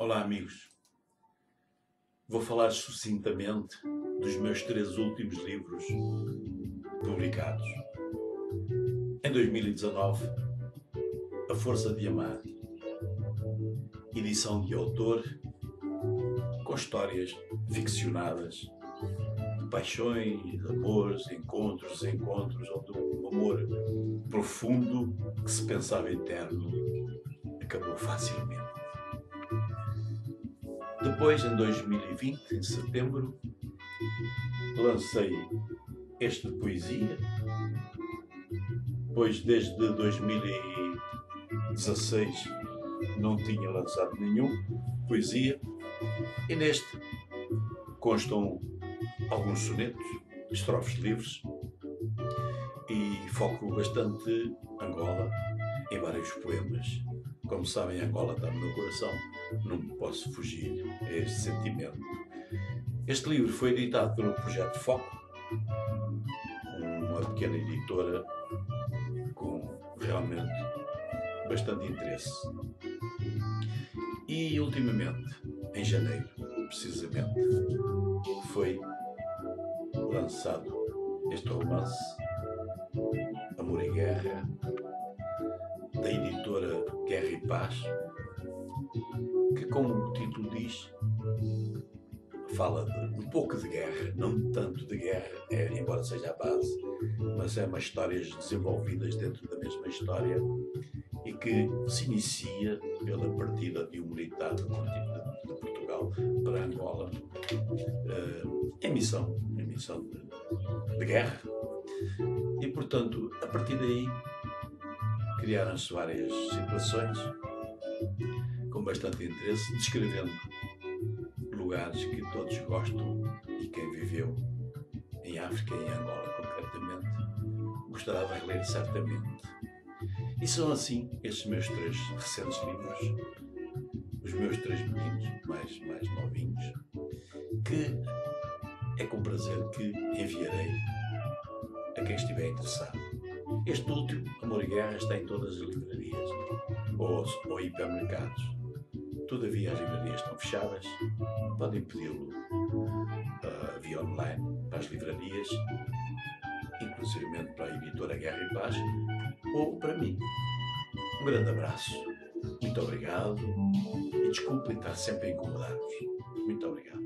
Olá, amigos. Vou falar sucintamente dos meus três últimos livros publicados. Em 2019, A Força de Amar, edição de autor, com histórias ficcionadas de paixões, amores, encontros, encontros, onde um amor profundo que se pensava eterno acabou facilmente. Depois, em 2020, em setembro, lancei este de poesia, pois desde 2016 não tinha lançado nenhum poesia, e neste constam alguns sonetos, estrofes livres, e foco bastante Angola em vários poemas como sabem, Angola está no meu coração, não posso fugir a este sentimento. Este livro foi editado pelo Projeto Foco, uma pequena editora com realmente bastante interesse. E ultimamente, em janeiro, precisamente, foi lançado este romance, Paz, que, como o título diz, fala de um pouco de guerra, não tanto de guerra, é, embora seja a base, mas é uma histórias desenvolvidas dentro da mesma história e que se inicia pela partida de um militar de, de Portugal para Angola uh, em missão, em missão de, de guerra. E, portanto, a partir daí criaram-se várias situações com bastante interesse, descrevendo lugares que todos gostam e quem viveu em África em Angola, concretamente, gostará de ler certamente. E são assim estes meus três recentes livros, os meus três meninos mais, mais novinhos, que é com prazer que enviarei a quem estiver interessado. Este último, Amor e Guerra, está em todas as livrarias ou, ou hipermercados. Todavia, as livrarias estão fechadas. Podem pedi-lo uh, via online para as livrarias, inclusive para a editora Guerra e Paz, ou para mim. Um grande abraço, muito obrigado e desculpe estar sempre a incomodar-vos. Muito obrigado.